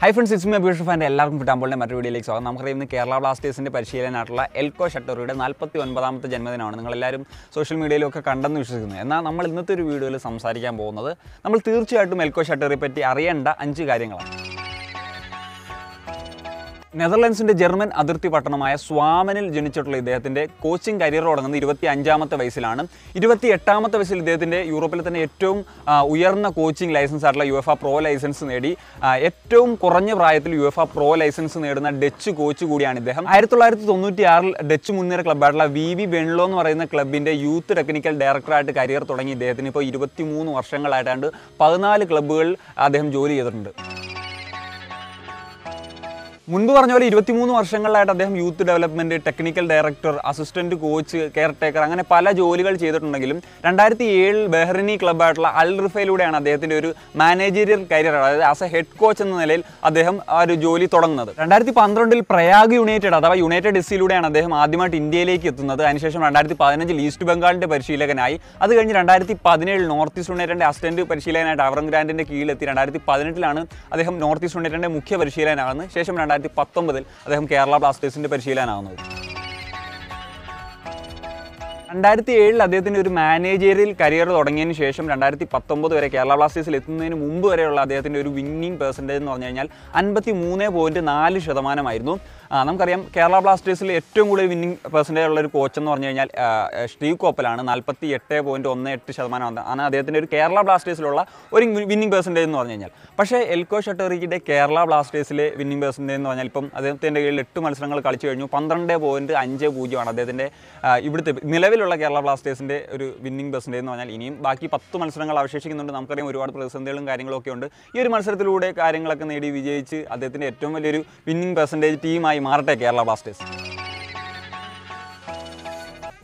Hi friends it's me Abhish ഫാന്റെ എല്ലാവർക്കും ഫുട്ബോളിന്റെ മറ്റൊരു വീഡിയോയിലേക്ക് സ്വാഗതം. നമുക്കറിയാം ഇന്ന് കേരള ബ്ലാസ്റ്റേഴ്സിന്റെ പരിശീലനമായിട്ടുള്ള എൽക്കോ ഷട്ടറിയുടെ നാൽപ്പത്തി ഒൻപതാമത്തെ ജന്മദിനമാണ്. നിങ്ങളെല്ലാവരും സോഷ്യൽ മീഡിയയിലൊക്കെ കണ്ടെന്ന് വിശ്വസിക്കുന്നു. എന്നാൽ നമ്മൾ ഇന്നത്തെ ഒരു വീഡിയോയിൽ സംസാരിക്കാൻ പോകുന്നത് നമ്മൾ തീർച്ചയായിട്ടും എൽക്കോ ഷട്ടറിയെ പറ്റി അറിയേണ്ട അഞ്ച് കാര്യങ്ങളാണ്. നെതർലൻഡ്സിന്റെ ജർമ്മൻ അതിർത്തി പട്ടണമായ സ്വാമനിൽ ജനിച്ചിട്ടുള്ള ഇദ്ദേഹത്തിന്റെ കോച്ചിങ് കരിയർ തുടങ്ങുന്നത് ഇരുപത്തി അഞ്ചാമത്തെ വയസ്സിലാണ്. ഇരുപത്തി എട്ടാമത്തെ വയസ്സിൽ ഇദ്ദേഹത്തിന്റെ യൂറോപ്പിലെ തന്നെ ഏറ്റവും ഉയർന്ന കോച്ചിങ് ലൈസൻസ് ആയിട്ടുള്ള യു എഫ് പ്രോ ലൈസൻസ് നേടി. ഏറ്റവും കുറഞ്ഞ പ്രായത്തിൽ യു എഫ് പ്രോ ലൈസൻസ് നേടുന്ന ഡച്ച് കോച്ച് കൂടിയാണ് ഇദ്ദേഹം. ആയിരത്തി തൊള്ളായിരത്തി തൊണ്ണൂറ്റി ആറിൽ ഡച്ച് മുൻനിര ക്ലബ്ബായിട്ടുള്ള വി വി ബെൺലോ എന്ന് പറയുന്ന ക്ലബിന്റെ യൂത്ത് ടെക്നിക്കൽ ഡയറക്ടറായിട്ട് കരിയർ തുടങ്ങി ഇദ്ദേഹത്തിന്. ഇപ്പോൾ ഇരുപത്തി മൂന്ന് വർഷങ്ങളായിട്ടാണ്ട് പതിനാല് ക്ലബ്ബുകളിൽ അദ്ദേഹം ജോലി ചെയ്തിട്ടുണ്ട്. മുൻപ് പറഞ്ഞ പോലെ ഇരുപത്തിമൂന്ന് വർഷങ്ങളിലായിട്ട് അദ്ദേഹം youth development technical director assistant coach caretaker അങ്ങനെ പല ജോലികൾ ചെയ്തിട്ടുണ്ടെങ്കിലും രണ്ടായിരത്തി ഏഴിൽ ബെഹ്റിനി ക്ലബ്ബായിട്ടുള്ള അൽ റിഫയിലൂടെയാണ് അദ്ദേഹത്തിന്റെ ഒരു മാനേജീരിയൽ കരിയർ അതായത് ആസ് എ ഹെഡ് കോച്ച് എന്ന നിലയിൽ അദ്ദേഹം ആ ഒരു ജോലി തുടങ്ങുന്നത്. രണ്ടായിരത്തി പന്ത്രണ്ടിൽ പ്രയാഗ് യുണൈറ്റഡ് അഥവാ യുണൈറ്റഡ് എസ്സിലൂടെയാണ് അദ്ദേഹം ആദ്യമായിട്ട് ഇന്ത്യയിലേക്ക് എത്തുന്നത്. അതിനുശേഷം രണ്ടായിരത്തി പതിനഞ്ചിൽ ഈസ്റ്റ് ബംഗാളിന്റെ പരിശീലകനായി. അത് കഴിഞ്ഞ് രണ്ടായിരത്തി പതിനേഴിൽ നോർത്ത് ഈസ്റ്റ് യുണൈറ്റഡിന്റെ അസിസ്റ്റന്റ് പരിശീലകനായിട്ട് അവറം ഗ്രാൻഡിന്റെ കീഴിലെത്തി. രണ്ടായിരത്തി പതിനെട്ടിലാണ് അദ്ദേഹം നോർത്ത് ഈസ്റ്റ് യുണൈറ്റഡിന്റെ മുഖ്യ പരിശീലകനാകുന്നത്. ശേഷം രണ്ടായിരത്തി പത്തൊമ്പതിൽ അദ്ദേഹം കേരള ബ്ലാസ്റ്റേഴ്സിന്റെ പരിശീലകനാകുന്നത് രണ്ടായിരത്തി ഏഴിൽ അദ്ദേഹത്തിന്റെ ഒരു മാനേജറിൽ കരിയർ തുടങ്ങിയതിന് ശേഷം രണ്ടായിരത്തി പത്തൊമ്പത് വരെ കേരള ബ്ലാസ്റ്റേഴ്സിൽ എത്തുന്നതിന് മുമ്പ് വരെയുള്ള അദ്ദേഹത്തിന്റെ ഒരു വിന്നിംഗ് പെർസെന്റേജ് എന്ന് പറഞ്ഞു കഴിഞ്ഞാൽ അൻപത്തി മൂന്ന് പോയിന്റ് നാല് ശതമാനമായിരുന്നു. നമുക്കറിയാം കേരള ബ്ലാസ്റ്റേഴ്സിൽ ഏറ്റവും കൂടുതൽ വിന്നിംഗ് പെർസെന്റേജ് ഉള്ള ഒരു കോച്ച് എന്ന് പറഞ്ഞു കഴിഞ്ഞാൽ സ്റ്റീവ് കോപ്പലാണ്. നാൽപ്പത്തി എട്ട് പോയിന്റ് ഒന്ന് എട്ട് ശതമാനം ആണ്. അദ്ദേഹത്തിന്റെ ഒരു കേരള ബ്ലാസ്റ്റേഴ്സിലുള്ള ഒരു വിന്നിംഗ് പെർസെന്റേജ് എന്ന് പറഞ്ഞു കഴിഞ്ഞാൽ. പക്ഷേ എൽക്കോ ഷട്ടറിക്കിന്റെ കേരള ബ്ലാസ്റ്റേഴ്സിലെ വിന്നിംഗ് പെർസെന്റേജ് എന്ന് പറഞ്ഞാൽ ഇപ്പം അദ്ദേഹത്തിന്റെ കീഴിൽ എട്ട് മത്സരങ്ങൾ കളിച്ചു കഴിഞ്ഞു. പന്ത്രണ്ട് പോയിന്റ് അഞ്ച് പൂജ്യമാണ് അദ്ദേഹത്തിന്റെ ഇവിടുത്തെ ഇവിടുത്തെ നിലവിലുള്ള കേരള ബ്ലാസ്റ്റേഴ്സിന്റെ ഒരു വിന്നിംഗ് പെർസെന്റേജ് എന്ന് പറഞ്ഞാൽ ഇനിയും ബാക്കി പത്ത് മത്സരങ്ങൾ അവശേഷിക്കുന്നുണ്ട്. നമുക്കറിയാം ഒരുപാട് പ്രതിസന്ധികളും കാര്യങ്ങളൊക്കെ ഉണ്ട്. ഈ ഒരു മത്സരത്തിലൂടെ കാര്യങ്ങളൊക്കെ നേടി വിജയിച്ച് അദ്ദേഹത്തിന്റെ ഏറ്റവും വലിയൊരു വിന്നിംഗ് പെർസെന്റേജ് ടീമായി മാറട്ടെ Kerala Blasters.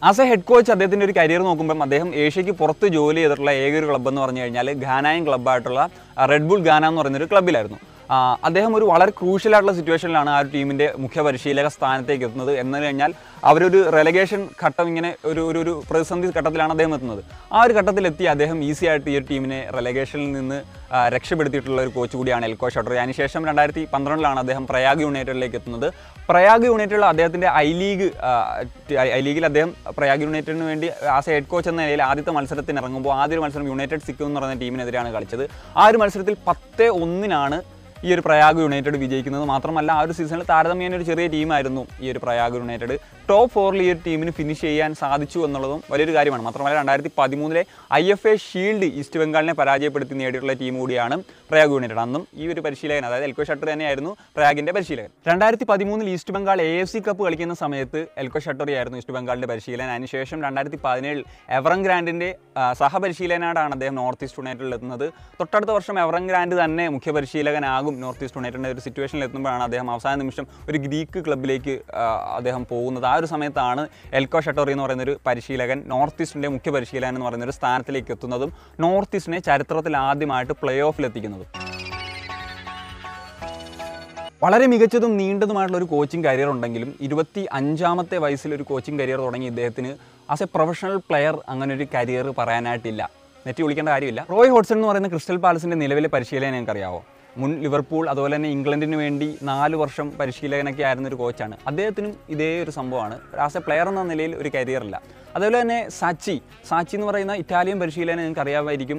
As a head coach അദ്ദേഹത്തിന്റെ ഒരു കരിയർ നോക്കുമ്പം അദ്ദേഹം ഏഷ്യയ്ക്ക് പുറത്ത് ജോലി ചെയ്തിട്ടുള്ള ഏക ഒരു ക്ലബ്ബ് എന്ന് പറഞ്ഞു കഴിഞ്ഞാൽ ഘാനായൻ ക്ലബ്ബായിട്ടുള്ള റെഡ് ബുൾ ഘാന എന്ന് പറയുന്നൊരു ക്ലബ്ബിലായിരുന്നു അദ്ദേഹം ഒരു വളരെ ക്രൂഷ്യൽ ആയിട്ടുള്ള സിറ്റുവേഷനിലാണ് ആ ഒരു ടീമിന്റെ മുഖ്യ പരിശീലക സ്ഥാനത്തേക്ക് എത്തുന്നത്. എന്ന് കഴിഞ്ഞാൽ അവരൊരു റെലഗേഷൻ ഘട്ടം ഇങ്ങനെ ഒരു ഒരു ഒരു പ്രതിസന്ധി ഘട്ടത്തിലാണ് അദ്ദേഹം എത്തുന്നത്. ആ ഒരു ഘട്ടത്തിലെത്തി അദ്ദേഹം ഈസി ആയിട്ട് ഈ ഒരു ടീമിനെ റെലഗേഷനിൽ നിന്ന് രക്ഷപ്പെടുത്തിയിട്ടുള്ള ഒരു കോച്ച് കൂടിയാണ് എൽക്കോ ഷട്ടർ. അതിനുശേഷം രണ്ടായിരത്തി പന്ത്രണ്ടിലാണ് അദ്ദേഹം പ്രയാഗ് യുണൈറ്റഡിലേക്ക് എത്തുന്നത്. പ്രയാഗ് യുണൈറ്റഡിൽ അദ്ദേഹത്തിന്റെ ഐ ലീഗ് ഐ- ലീഗിൽ അദ്ദേഹം പ്രയാഗ് യുണൈറ്റഡിന് വേണ്ടി ആസ് ഹെഡ് കോച്ച് എന്ന നിലയിൽ ആദ്യത്തെ മത്സരത്തിന് ഇറങ്ങുമ്പോൾ ആദ്യ ഒരു മത്സരം യുണൈറ്റഡ് സിക്കും എന്ന് പറയുന്ന ടീമിനെതിരെയാണ് കളിച്ചത്. ആ ഒരു മത്സരത്തിൽ പത്ത് ഒന്നിനാണ് ഈ ഒരു പ്രയാഗ് യുണൈറ്റഡ് വിജയിക്കുന്നത് മാത്രമല്ല ആ ഒരു സീസണിൽ താരതമ്യേന ഒരു ചെറിയ ടീമായിരുന്നു ഈ ഒരു പ്രയാഗ് യുണൈറ്റഡ്. ടോപ്പ് ഫോറിൽ ഈ ഒരു ടീമിന് ഫിനിഷ് ചെയ്യാൻ സാധിച്ചു എന്നുള്ളതും വലിയൊരു കാര്യമാണ്. മാത്രമല്ല രണ്ടായിരത്തി പതിമൂന്നിലെ I F A shield East ബംഗാളിനെ പരാജയപ്പെടുത്തി നേടിയിട്ടുള്ള ടീം കൂടിയാണ് പ്രയാഗ് യുണൈറ്റഡ്. അന്നും ഈ ഒരു പരിശീലകൻ അതായത് എൽക്കോ ഷട്ടർ തന്നെയായിരുന്നു പ്രയാഗിന്റെ പരിശീലകൻ. രണ്ടായിരത്തി പതിമൂന്നിൽ East Bengal A F C cup കളിക്കുന്ന സമയത്ത് എൽക്കോ ഷട്ടറി ആയിരുന്നു ഈസ്റ്റ് ബംഗാളിന്റെ പരിശീലകൻ. അതിനുശേഷം രണ്ടായിരത്തി പതിനേഴിൽ എവറം ഗ്രാൻഡിന്റെ ആ, അദ്ദേഹം നോർത്ത് ഈസ്റ്റ് യുണൈറ്റഡിൽ എത്തുന്നത്. തൊട്ടടുത്ത വർഷം എവറം ഗ്രാൻഡ് തന്നെ മുഖ്യ പരിശീലകനാകും നോർത്ത് ഈസ്റ്റ് യുണൈറ്റഡിന്റെ ഒരു സിറ്റുവേഷനിൽ എത്തുമ്പോഴാണ് അദ്ദേഹം അവസാന നിമിഷം ഒരു ഗ്രീക്ക് ക്ലബിലേക്ക് അദ്ദേഹം പോകുന്നത്. ആ ഒരു സമയത്താണ് എൽക്കോ ഷട്ടോറി എന്ന് പറയുന്ന ഒരു പരിശീലകൻ നോർത്ത് ഈസ്റ്റിന്റെ മുഖ്യ പരിശീലകൻ എന്ന് പറയുന്ന ഒരു സ്ഥാനത്തിലേക്ക് എത്തുന്നതും നോർത്ത് ഈസ്റ്റിനെ ചരിത്രത്തിൽ ആദ്യമായിട്ട് പ്ലേ ഓഫിൽ എത്തിക്കുന്നതും വളരെ മികച്ചതും നീണ്ടതുമായിട്ടുള്ള ഒരു കോച്ചിങ് കരിയർ ഉണ്ടെങ്കിലും ഇരുപത്തി അഞ്ചാമത്തെ വയസ്സിൽ ഒരു കോച്ചിങ് കരിയർ തുടങ്ങി ഇദ്ദേഹത്തിന് ആസ് എ പ്രൊഫഷണൽ പ്ലെയർ അങ്ങനെ ഒരു കരിയർ പറയാനായിട്ടില്ല. നെറ്റ് വിളിക്കേണ്ട കാര്യമില്ല. റോയ് ഹോട്ട്സൺ എന്ന് പറയുന്ന ക്രിസ്റ്റൽ പാലസിന്റെ നിലവിലെ പരിശീലനം എനിക്കറിയാവോ മുൻ ലിവർപൂൾ അതുപോലെ തന്നെ ഇംഗ്ലണ്ടിന് വേണ്ടി നാല് വർഷം പരിശീലകനൊക്കെ ആയിരുന്ന ഒരു കോച്ചാണ്. അദ്ദേഹത്തിനും ഇതേ ഒരു സംഭവമാണ്. ആസ് എ പ്ലെയർ എന്ന നിലയിൽ ഒരു കരിയറില്ല അതുപോലെ തന്നെ സാച്ചി. സാച്ചി എന്ന് പറയുന്ന ഇറ്റാലിയൻ പരിശീലനം നിങ്ങൾക്ക് അറിയാമായിരിക്കും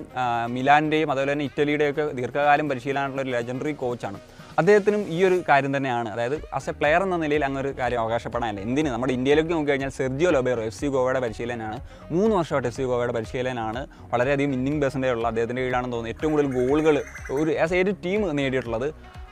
മിലാന്റെയും അതുപോലെ തന്നെ ഇറ്റലിയുടെയൊക്കെ ദീർഘകാലം പരിശീലനമായിട്ടുള്ള ഒരു ലെജൻഡറി കോച്ചാണ് അദ്ദേഹത്തിനും ഈ ഒരു കാര്യം തന്നെയാണ്. അതായത് ആസ് എ പ്ലെയർ എന്ന നിലയിൽ അങ്ങനെ ഒരു കാര്യം അവകാശപ്പെടാനില്ല. എന്തിന്? നമ്മുടെ ഇന്ത്യയിലേക്ക് നോക്കി കഴിഞ്ഞാൽ സെർജിയോ ലൊബേറോ എഫ് സി ഗോവയുടെ പരിശീലനാണ് മൂന്ന് വർഷമായിട്ട് എഫ് സി ഗോവയുടെ പരിശീലനാണ് വളരെയധികം ഇന്നിംഗ് പേഴ്സന്റേജ് ഉള്ള അദ്ദേഹത്തിന്റെ കീഴിലാണെന്ന് തോന്നുന്നു ഏറ്റവും കൂടുതൽ ഗോളുകൾ ഒരു ആസ് എ ടീം നേടിയിട്ടുള്ളത്.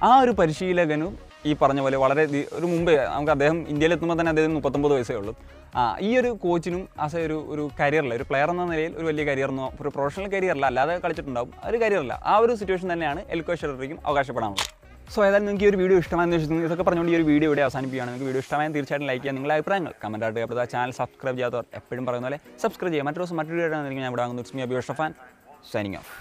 ആ ഒരു പരിശീലകനും ഈ പറഞ്ഞ പോലെ വളരെ ഒരു മുമ്പേ നമുക്ക് അദ്ദേഹം ഇന്ത്യയിൽ എത്തുമ്പോൾ തന്നെ അദ്ദേഹം മുപ്പത്തൊമ്പത് വയസ്സേ ഉള്ളൂ. ആ ഈ ഒരു കോച്ചിനും ആസ് ഒരു ഒരു കരിയറില്ല ഒരു പ്ലെയർ എന്ന നിലയിൽ ഒരു വലിയ കരിയർ ഒരു പ്രൊഫഷണൽ കരിയറില്ല അല്ലാതെ കളിച്ചിട്ടുണ്ടാവും. ഒരു കരിയറില്ല ആ ഒരു സിറ്റുവേഷൻ തന്നെയാണ് എൽക്കോ ഷെറിക്കും അവകാശപ്പെടാനുള്ളത്. സോ ഏതായാലും നിങ്ങൾക്ക് ഈ ഒരു വീഡിയോ ഇഷ്ടമായെന്ന് വെച്ചിട്ടുണ്ട് ഇതൊക്കെ പറഞ്ഞുകൊണ്ട് ഈ ഒരു വീഡിയോ ഇവിടെ അവസാനിപ്പിക്കുകയാണ്. നിങ്ങൾക്ക് വീഡിയോ ഇഷ്ടമായെങ്കിൽ തീർച്ചയായിട്ടും ലൈക്ക് ചെയ്യുക. നിങ്ങളുടെ അഭിപ്രായങ്ങൾ കമന്റ് ആയിട്ട് അപ്പോൾ ചാനൽ സബ്സ്ക്രൈബ് ചെയ്യാത്തവർ എപ്പോഴും പറയുന്ന പോലെ സബ്സ്ക്രൈബ് ചെയ്യുക. മറ്റൊരു ദിവസം മറ്റൊരു വീഡിയോ ഞാൻ ഇവിടെ വാങ്ങുന്നു it's me fan signing off